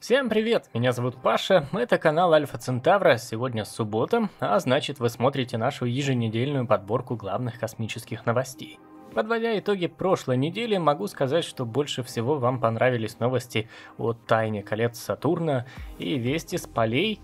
Всем привет, меня зовут Паша, это канал Альфа Центавра, сегодня суббота, а значит вы смотрите нашу еженедельную подборку главных космических новостей. Подводя итоги прошлой недели, могу сказать, что больше всего вам понравились новости о тайне колец Сатурна и вести с полей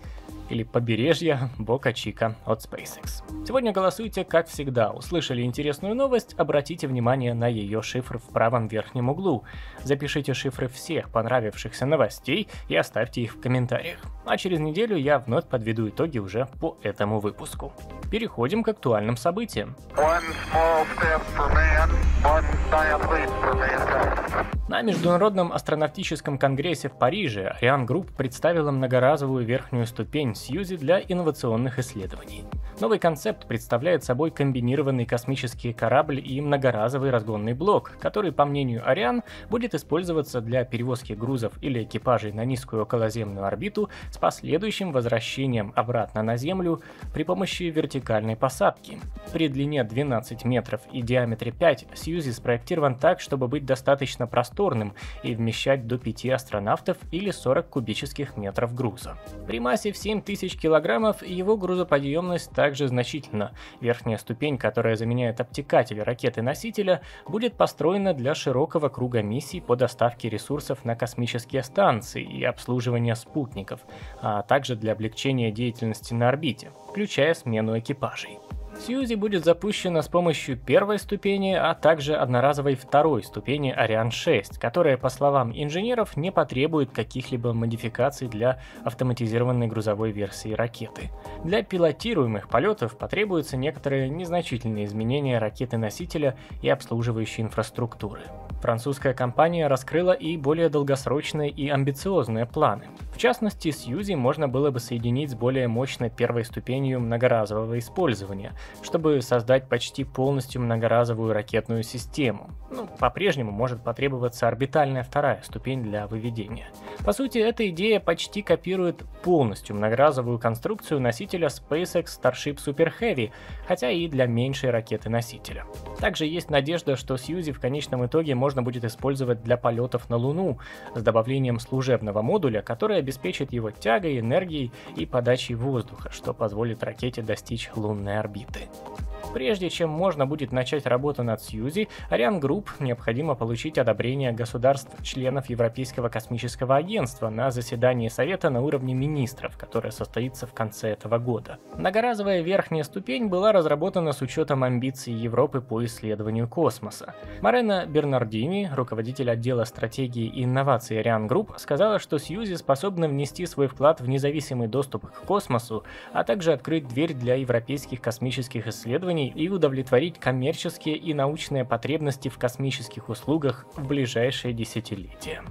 или побережья Бока Чика от SpaceX. Сегодня голосуйте, как всегда. Услышали интересную новость? Обратите внимание на ее шифр в правом верхнем углу. Запишите шифры всех понравившихся новостей и оставьте их в комментариях. А через неделю я вновь подведу итоги уже по этому выпуску. Переходим к актуальным событиям. athletes for me. На Международном астронавтическом конгрессе в Париже ArianeGroup представила многоразовую верхнюю ступень Susie для инновационных исследований. Новый концепт представляет собой комбинированный космический корабль и многоразовый разгонный блок, который, по мнению Ariane, будет использоваться для перевозки грузов или экипажей на низкую околоземную орбиту с последующим возвращением обратно на Землю при помощи вертикальной посадки. При длине 12 метров и диаметре 5 Сьюзи спроектирован так, чтобы быть достаточно просторным и вмещать до 5 астронавтов или 40 кубических метров груза. При массе в 7000 килограммов его грузоподъемность также значительно. Верхняя ступень, которая заменяет обтекатель ракеты-носителя, будет построена для широкого круга миссий по доставке ресурсов на космические станции и обслуживания спутников, а также для облегчения деятельности на орбите, включая смену экипажей. Сьюзи будет запущена с помощью первой ступени, а также одноразовой второй ступени Ариан 6, которая, по словам инженеров, не потребует каких-либо модификаций для автоматизированной грузовой версии ракеты. Для пилотируемых полетов потребуются некоторые незначительные изменения ракеты-носителя и обслуживающей инфраструктуры. Французская компания раскрыла и более долгосрочные и амбициозные планы. В частности, Сьюзи можно было бы соединить с более мощной первой ступенью многоразового использования, чтобы создать почти полностью многоразовую ракетную систему. Ну, по-прежнему может потребоваться орбитальная вторая ступень для выведения. По сути, эта идея почти копирует полностью многоразовую конструкцию носителя SpaceX Starship Super Heavy, хотя и для меньшей ракеты-носителя. Также есть надежда, что Susie в конечном итоге можно будет использовать для полетов на Луну с добавлением служебного модуля, который обеспечит его тягой, энергией и подачей воздуха, что позволит ракете достичь лунной орбиты. Прежде чем можно будет начать работу над Susie, ArianeGroup необходимо получить одобрение государств-членов Европейского космического агентства на заседании Совета на уровне министров, которое состоится в конце этого года. Многоразовая верхняя ступень была разработана с учетом амбиций Европы по исследованию космоса. Морена Бернардини, руководитель отдела стратегии и инноваций ArianeGroup, сказала, что Susie способна внести свой вклад в независимый доступ к космосу, а также открыть дверь для европейских космических исследований и удовлетворить коммерческие и научные потребности в космических услугах в ближайшие десятилетия.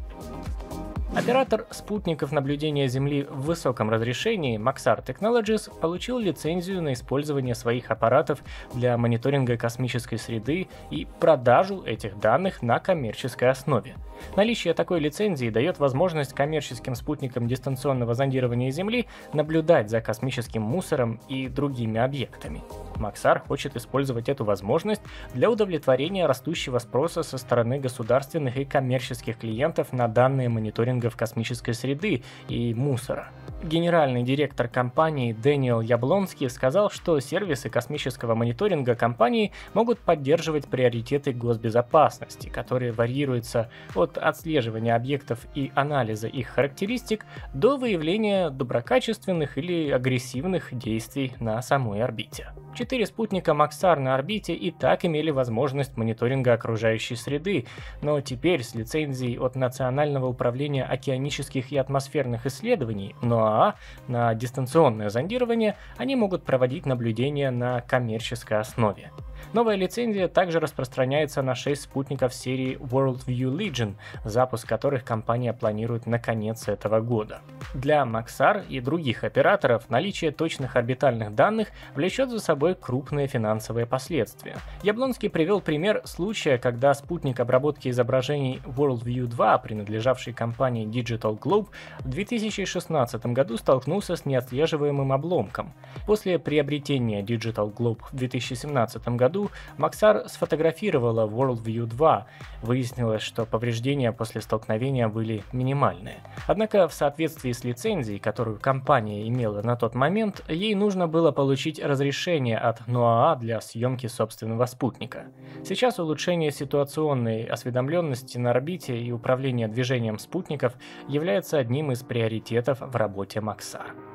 Оператор спутников наблюдения Земли в высоком разрешении Maxar Technologies получил лицензию на использование своих аппаратов для мониторинга космической среды и продажу этих данных на коммерческой основе. Наличие такой лицензии дает возможность коммерческим спутникам дистанционного зондирования Земли наблюдать за космическим мусором и другими объектами. Максар хочет использовать эту возможность для удовлетворения растущего спроса со стороны государственных и коммерческих клиентов на данные мониторингов космической среды и мусора. Генеральный директор компании Дэниел Яблонский сказал, что сервисы космического мониторинга компании могут поддерживать приоритеты госбезопасности, которые варьируются от отслеживания объектов и анализа их характеристик до выявления доброкачественных или агрессивных действий на самой орбите. Четыре спутника Максар на орбите и так имели возможность мониторинга окружающей среды, но теперь с лицензией от Национального управления океанических и атмосферных исследований НОАА на дистанционное зондирование они могут проводить наблюдения на коммерческой основе. Новая лицензия также распространяется на 6 спутников серии Worldview Legion, запуск которых компания планирует на конец этого года. Для Maxar и других операторов наличие точных орбитальных данных влечет за собой крупные финансовые последствия. Яблонский привел пример случая, когда спутник обработки изображений Worldview 2, принадлежавший компании Digital Globe, в 2016 году столкнулся с неотслеживаемым обломком. После приобретения Digital Globe в 2017 году году Максар сфотографировала WorldView 2. Выяснилось, что повреждения после столкновения были минимальные. Однако в соответствии с лицензией, которую компания имела на тот момент, ей нужно было получить разрешение от NOAA для съемки собственного спутника. Сейчас улучшение ситуационной осведомленности на орбите и управление движением спутников является одним из приоритетов в работе Максар.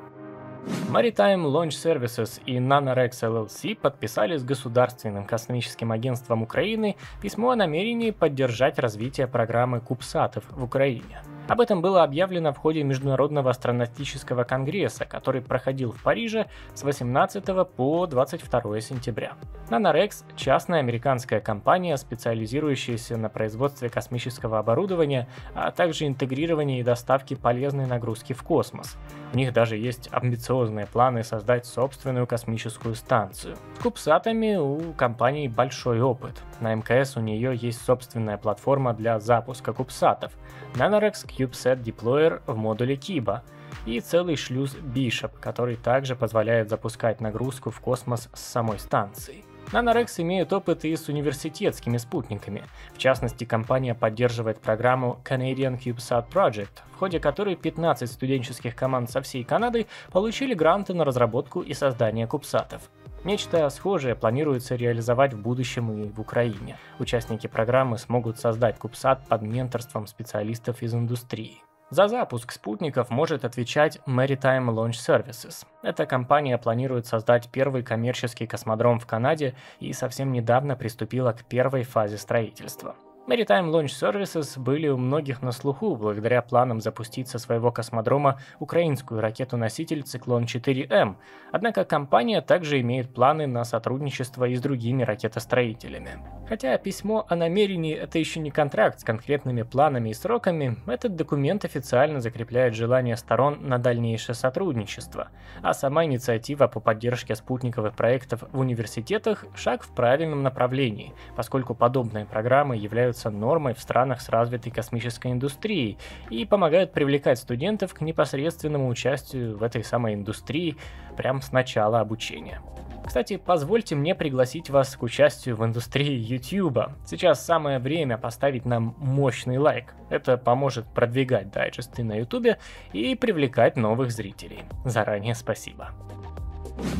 Maritime Launch Services и NanoRex LLC подписали с Государственным космическим агентством Украины письмо о намерении поддержать развитие программы Кубсатов в Украине. Об этом было объявлено в ходе Международного астронавтического конгресса, который проходил в Париже с 18 по 22 сентября. Nanorex – частная американская компания, специализирующаяся на производстве космического оборудования, а также интегрировании и доставке полезной нагрузки в космос. У них даже есть амбициозные планы создать собственную космическую станцию. С кубсатами у компании большой опыт. На МКС у нее есть собственная платформа для запуска кубсатов – Nanorex CubeSat Deployer в модуле Kiba и целый шлюз Bishop, который также позволяет запускать нагрузку в космос с самой станции. Nanorex имеет опыт и с университетскими спутниками. В частности, компания поддерживает программу Canadian CubeSat Project, в ходе которой 15 студенческих команд со всей Канады получили гранты на разработку и создание кубсатов. Нечто схожее планируется реализовать в будущем и в Украине. Участники программы смогут создать Кубсат под менторством специалистов из индустрии. За запуск спутников может отвечать Maritime Launch Services. Эта компания планирует создать первый коммерческий космодром в Канаде и совсем недавно приступила к первой фазе строительства. Maritime Launch Services были у многих на слуху благодаря планам запустить со своего космодрома украинскую ракету-носитель «Циклон-4М», однако компания также имеет планы на сотрудничество и с другими ракетостроителями. Хотя письмо о намерении – это еще не контракт с конкретными планами и сроками, этот документ официально закрепляет желание сторон на дальнейшее сотрудничество, а сама инициатива по поддержке спутниковых проектов в университетах – шаг в правильном направлении, поскольку подобные программы являются являются нормой в странах с развитой космической индустрией и помогают привлекать студентов к непосредственному участию в этой самой индустрии прямо с начала обучения. Кстати, позвольте мне пригласить вас к участию в индустрии YouTube. Сейчас самое время поставить нам мощный лайк. Это поможет продвигать дайджесты на YouTube и привлекать новых зрителей. Заранее спасибо.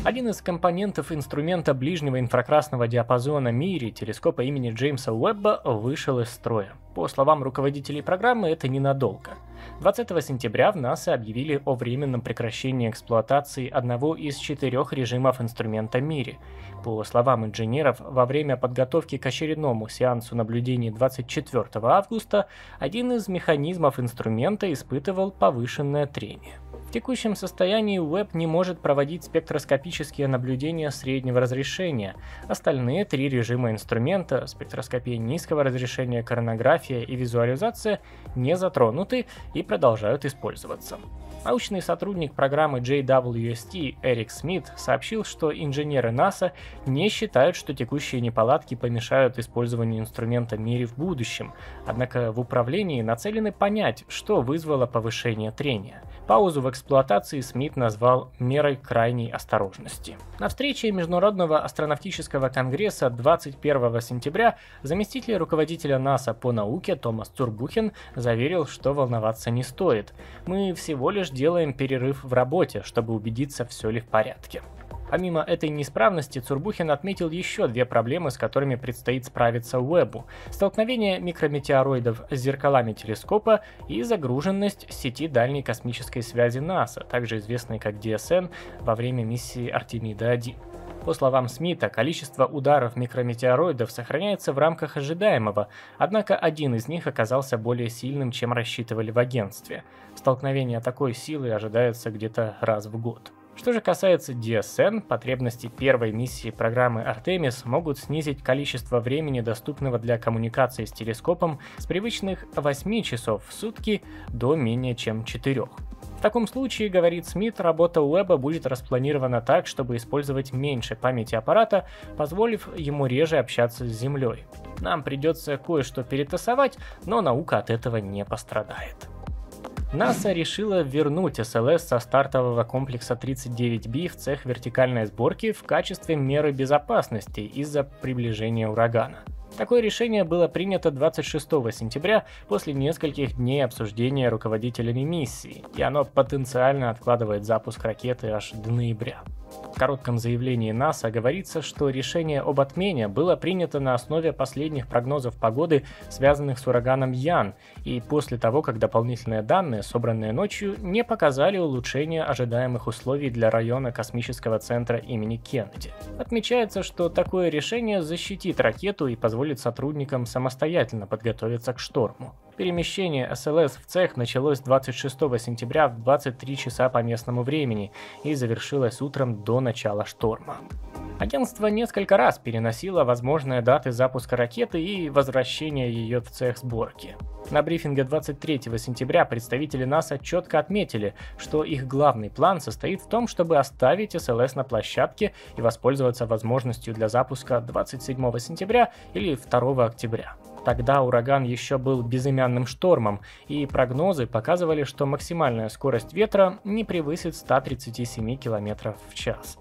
Один из компонентов инструмента ближнего инфракрасного диапазона МИРИ, телескопа имени Джеймса Уэбба, вышел из строя. По словам руководителей программы, это ненадолго. 20 сентября в НАСА объявили о временном прекращении эксплуатации одного из четырех режимов инструмента МИРИ. По словам инженеров, во время подготовки к очередному сеансу наблюдений 24 августа один из механизмов инструмента испытывал повышенное трение текущем состоянии Web не может проводить спектроскопические наблюдения среднего разрешения. Остальные три режима инструмента – спектроскопия низкого разрешения, коронография и визуализация – не затронуты и продолжают использоваться. Научный сотрудник программы JWST Эрик Смит сообщил, что инженеры НАСА не считают, что текущие неполадки помешают использованию инструмента МИРИ в будущем, однако в управлении нацелены понять, что вызвало повышение трения – Паузу в эксплуатации Смит назвал мерой крайней осторожности. На встрече Международного астронавтического конгресса 21 сентября заместитель руководителя НАСА по науке Томас Цурбухин заверил, что волноваться не стоит. Мы всего лишь делаем перерыв в работе, чтобы убедиться, все ли в порядке. Помимо этой неисправности, Цурбухин отметил еще две проблемы, с которыми предстоит справиться Уэбу. Столкновение микрометеороидов с зеркалами телескопа и загруженность сети дальней космической связи НАСА, также известной как DSN, во время миссии Артемида-1. По словам Смита, количество ударов микрометеороидов сохраняется в рамках ожидаемого, однако один из них оказался более сильным, чем рассчитывали в агентстве. Столкновение такой силы ожидается где-то раз в год. Что же касается DSN, потребности первой миссии программы Artemis могут снизить количество времени, доступного для коммуникации с телескопом, с привычных 8 часов в сутки до менее чем 4. Таком случае, говорит Смит, работа Уэба будет распланирована так, чтобы использовать меньше памяти аппарата, позволив ему реже общаться с Землей. Нам придется кое-что перетасовать, но наука от этого не пострадает. НАСА решила вернуть СЛС со стартового комплекса 39B в цех вертикальной сборки в качестве меры безопасности из-за приближения урагана. Такое решение было принято 26 сентября после нескольких дней обсуждения руководителями миссии, и оно потенциально откладывает запуск ракеты аж до ноября. В коротком заявлении НАСА говорится, что решение об отмене было принято на основе последних прогнозов погоды, связанных с ураганом Ян, и после того, как дополнительные данные, собранные ночью, не показали улучшения ожидаемых условий для района космического центра имени Кеннеди. Отмечается, что такое решение защитит ракету и позволит сотрудникам самостоятельно подготовиться к шторму. Перемещение СЛС в цех началось 26 сентября в 23 часа по местному времени и завершилось утром до начала шторма. Агентство несколько раз переносило возможные даты запуска ракеты и возвращения ее в цех сборки. На брифинге 23 сентября представители НАСА четко отметили, что их главный план состоит в том, чтобы оставить СЛС на площадке и воспользоваться возможностью для запуска 27 сентября или 2 октября. Тогда ураган еще был безымянным штормом, и прогнозы показывали, что максимальная скорость ветра не превысит 137 км в час.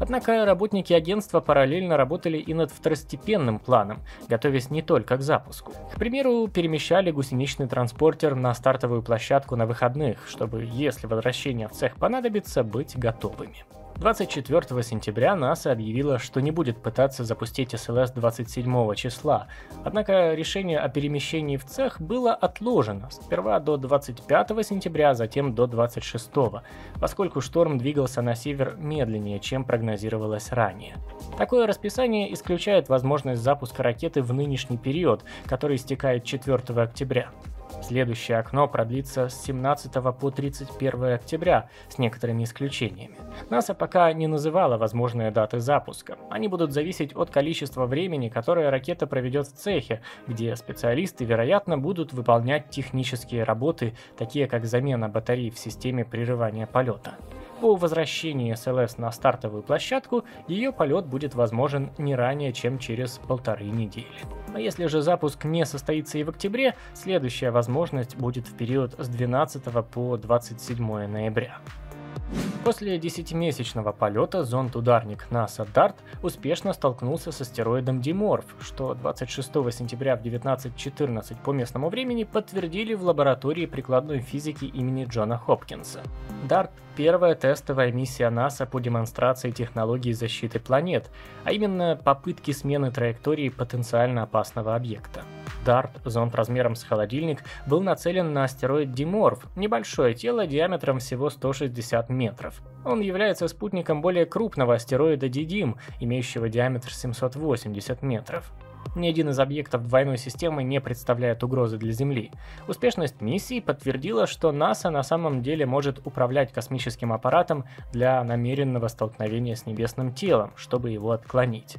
Однако работники агентства параллельно работали и над второстепенным планом, готовясь не только к запуску. К примеру, перемещали гусеничный транспортер на стартовую площадку на выходных, чтобы, если возвращение в цех понадобится, быть готовыми. 24 сентября НАСА объявила, что не будет пытаться запустить СЛС 27 числа, однако решение о перемещении в цех было отложено сперва до 25 сентября, а затем до 26, поскольку шторм двигался на север медленнее, чем прогнозировалось ранее. Такое расписание исключает возможность запуска ракеты в нынешний период, который истекает 4 октября. Следующее окно продлится с 17 по 31 октября, с некоторыми исключениями. НАСА пока не называла возможные даты запуска. Они будут зависеть от количества времени, которое ракета проведет в цехе, где специалисты, вероятно, будут выполнять технические работы, такие как замена батарей в системе прерывания полета. По возвращении СЛС на стартовую площадку ее полет будет возможен не ранее, чем через полторы недели. Но если же запуск не состоится и в октябре, следующая возможность будет в период с 12 по 27 ноября. После десятимесячного полета зонд-ударник НАСА DART успешно столкнулся с астероидом Диморф, что 26 сентября в 19.14 по местному времени подтвердили в лаборатории прикладной физики имени Джона Хопкинса. DART — первая тестовая миссия НАСА по демонстрации технологий защиты планет, а именно попытки смены траектории потенциально опасного объекта. Дарт, зонд размером с холодильник, был нацелен на астероид Диморф, небольшое тело диаметром всего 160 метров. Он является спутником более крупного астероида Дидим, имеющего диаметр 780 метров. Ни один из объектов двойной системы не представляет угрозы для Земли. Успешность миссии подтвердила, что НАСА на самом деле может управлять космическим аппаратом для намеренного столкновения с небесным телом, чтобы его отклонить.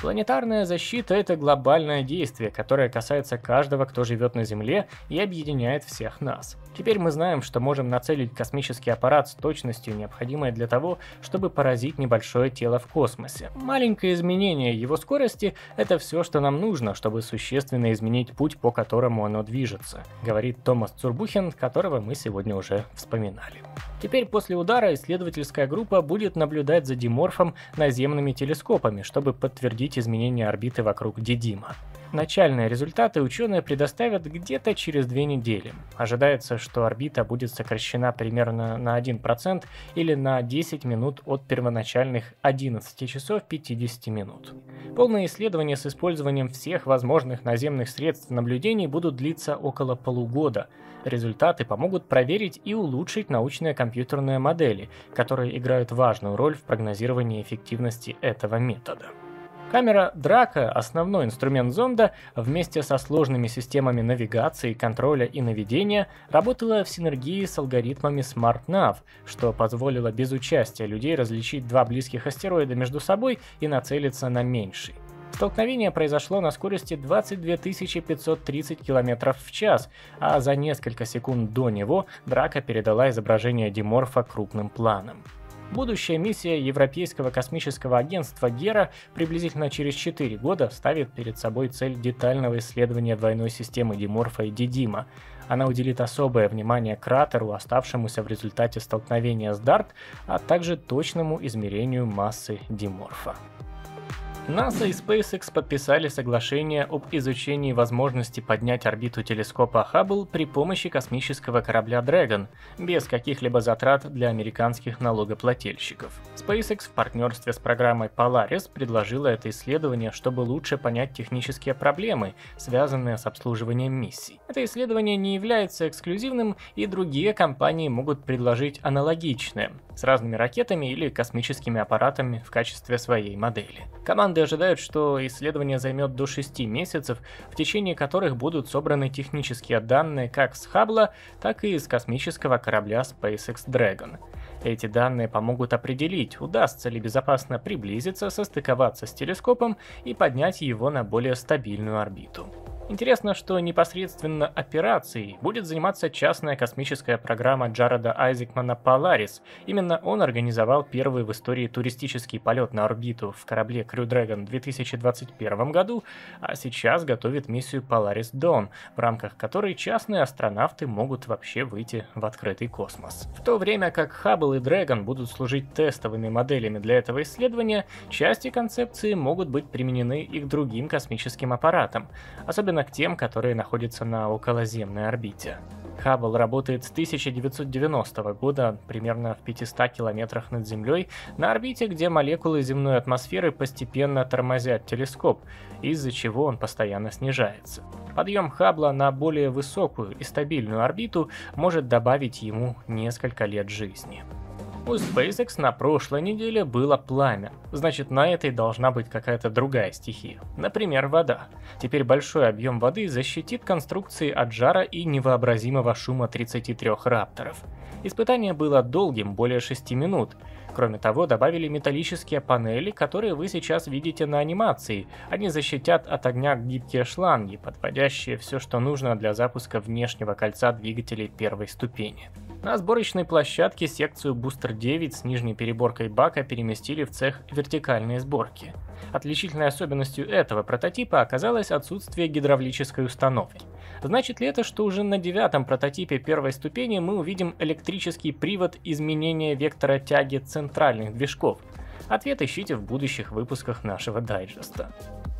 Планетарная защита – это глобальное действие, которое касается каждого, кто живет на Земле и объединяет всех нас. Теперь мы знаем, что можем нацелить космический аппарат с точностью, необходимой для того, чтобы поразить небольшое тело в космосе. Маленькое изменение его скорости – это все, что нам нужно, чтобы существенно изменить путь, по которому оно движется, говорит Томас Цурбухин, которого мы сегодня уже вспоминали. Теперь после удара исследовательская группа будет наблюдать за Диморфом наземными телескопами, чтобы подтвердить изменения орбиты вокруг Дидима. Начальные результаты ученые предоставят где-то через две недели. Ожидается, что орбита будет сокращена примерно на 1% или на 10 минут от первоначальных 11 часов 50 минут. Полные исследования с использованием всех возможных наземных средств наблюдений будут длиться около полугода. Результаты помогут проверить и улучшить научные компьютерные модели, которые играют важную роль в прогнозировании эффективности этого метода. Камера Драка, основной инструмент зонда, вместе со сложными системами навигации, контроля и наведения, работала в синергии с алгоритмами SmartNav, что позволило без участия людей различить два близких астероида между собой и нацелиться на меньший. Столкновение произошло на скорости 22 530 км в час, а за несколько секунд до него Драка передала изображение Диморфа крупным планом. Будущая миссия Европейского космического агентства Гера приблизительно через 4 года ставит перед собой цель детального исследования двойной системы Диморфа и Дидима, Она уделит особое внимание кратеру, оставшемуся в результате столкновения с Дарт, а также точному измерению массы Диморфа. НАСА и SpaceX подписали соглашение об изучении возможности поднять орбиту телескопа Хаббл при помощи космического корабля Dragon, без каких-либо затрат для американских налогоплательщиков. SpaceX в партнерстве с программой Polaris предложила это исследование, чтобы лучше понять технические проблемы, связанные с обслуживанием миссий. Это исследование не является эксклюзивным, и другие компании могут предложить аналогичное, с разными ракетами или космическими аппаратами в качестве своей модели. Команды ожидают, что исследование займет до 6 месяцев, в течение которых будут собраны технические данные как с Хаббла, так и с космического корабля SpaceX Dragon. Эти данные помогут определить, удастся ли безопасно приблизиться, состыковаться с телескопом и поднять его на более стабильную орбиту. Интересно, что непосредственно операцией будет заниматься частная космическая программа Джареда Айзекмана Polaris. Именно он организовал первый в истории туристический полет на орбиту в корабле Crew Dragon в 2021 году, а сейчас готовит миссию Polaris Dawn, в рамках которой частные астронавты могут вообще выйти в открытый космос. В то время как Hubble и Dragon будут служить тестовыми моделями для этого исследования, части концепции могут быть применены и к другим космическим аппаратам, особенно к тем, которые находятся на околоземной орбите. Хаббл работает с 1990 года примерно в 500 километрах над Землей на орбите, где молекулы земной атмосферы постепенно тормозят телескоп, из-за чего он постоянно снижается. Подъем Хаббла на более высокую и стабильную орбиту может добавить ему несколько лет жизни. У SpaceX на прошлой неделе было пламя, значит на этой должна быть какая-то другая стихия, например вода. Теперь большой объем воды защитит конструкции от жара и невообразимого шума 33 рапторов. Испытание было долгим, более 6 минут. Кроме того, добавили металлические панели, которые вы сейчас видите на анимации. Они защитят от огня гибкие шланги, подводящие все, что нужно для запуска внешнего кольца двигателей первой ступени. На сборочной площадке секцию Booster 9 с нижней переборкой бака переместили в цех вертикальной сборки. Отличительной особенностью этого прототипа оказалось отсутствие гидравлической установки. Значит ли это, что уже на девятом прототипе первой ступени мы увидим электрический привод изменения вектора тяги центральных движков? Ответ ищите в будущих выпусках нашего дайджеста.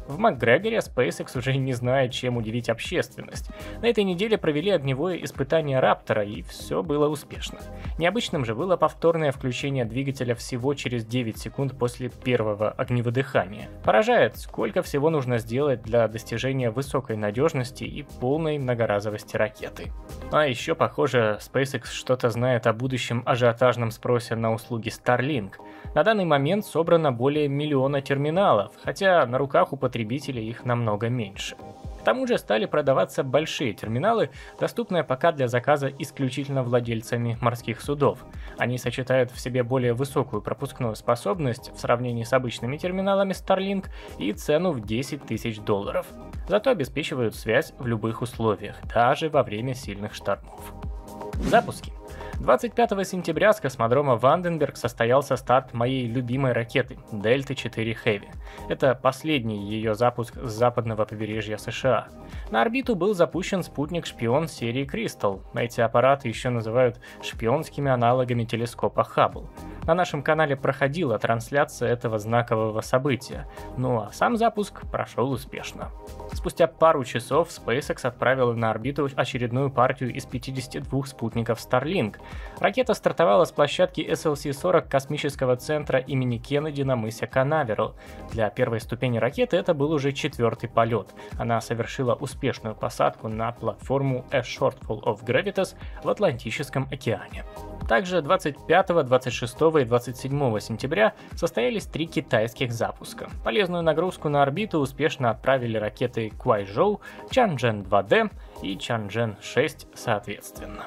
В МакГрегоре SpaceX уже не знает, чем удивить общественность. На этой неделе провели огневое испытание Раптора, и все было успешно. Необычным же было повторное включение двигателя всего через 9 секунд после первого огневыдыхания. Поражает, сколько всего нужно сделать для достижения высокой надежности и полной многоразовости ракеты. А еще, похоже, SpaceX что-то знает о будущем ажиотажном спросе на услуги Starlink. На данный момент собрано более миллиона терминалов, хотя на руках у потребителей их намного меньше. К тому же стали продаваться большие терминалы, доступные пока для заказа исключительно владельцами морских судов. Они сочетают в себе более высокую пропускную способность в сравнении с обычными терминалами Starlink и цену в 10 тысяч долларов. Зато обеспечивают связь в любых условиях, даже во время сильных штормов. Запуски. 25 сентября с космодрома Ванденберг состоялся старт моей любимой ракеты Delta 4 Heavy. Это последний ее запуск с западного побережья США. На орбиту был запущен спутник-шпион серии Crystal. Эти аппараты еще называют шпионскими аналогами телескопа Хаббл. На нашем канале проходила трансляция этого знакового события, ну а сам запуск прошел успешно. Спустя пару часов SpaceX отправила на орбиту очередную партию из 52 спутников Starlink. Ракета стартовала с площадки SLC-40 космического центра имени Кеннеди на мысе Канаверал. Для первой ступени ракеты это был уже четвертый полет. Она совершила успешную посадку на платформу A Shortfall of Gravitas в Атлантическом океане. Также 25, 26 и 27 сентября состоялись три китайских запуска. Полезную нагрузку на орбиту успешно отправили ракеты Kuaizhou, Changzhen 2D и Changzhen 6 соответственно.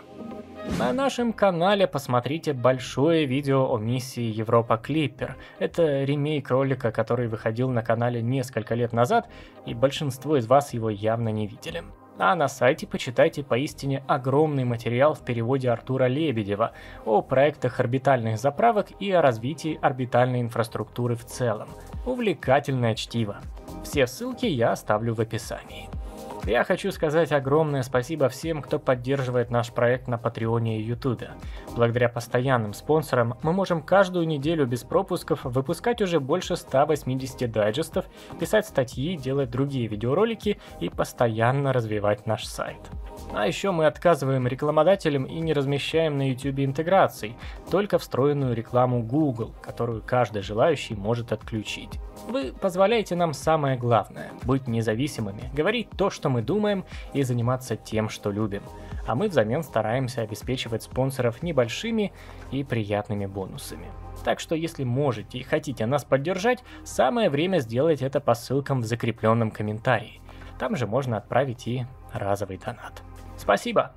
На нашем канале посмотрите большое видео о миссии Европа Клиппер. Это ремейк ролика, который выходил на канале несколько лет назад, и большинство из вас его явно не видели. А на сайте почитайте поистине огромный материал в переводе Артура Лебедева о проектах орбитальных заправок и о развитии орбитальной инфраструктуры в целом. Увлекательное чтиво. Все ссылки я оставлю в описании. Я хочу сказать огромное спасибо всем, кто поддерживает наш проект на Патреоне и Ютубе. Благодаря постоянным спонсорам мы можем каждую неделю без пропусков выпускать уже больше 180 дайджестов, писать статьи, делать другие видеоролики и постоянно развивать наш сайт. А еще мы отказываем рекламодателям и не размещаем на YouTube интеграций, только встроенную рекламу Google, которую каждый желающий может отключить. Вы позволяете нам самое главное – быть независимыми, говорить то, что мы думаем, и заниматься тем, что любим. А мы взамен стараемся обеспечивать спонсоров небольшими и приятными бонусами. Так что если можете и хотите нас поддержать, самое время сделать это по ссылкам в закрепленном комментарии. Там же можно отправить и разовый донат. Спасибо!